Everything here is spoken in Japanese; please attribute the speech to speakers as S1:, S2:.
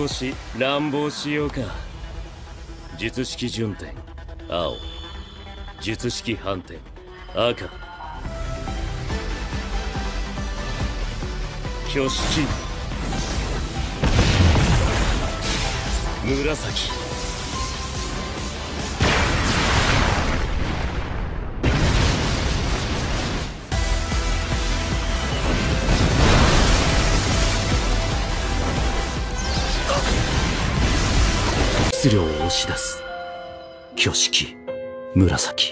S1: 少し乱暴しようか。術式順天青。術式反転。赤。挙式。紫。質量を押し出す。挙式。紫。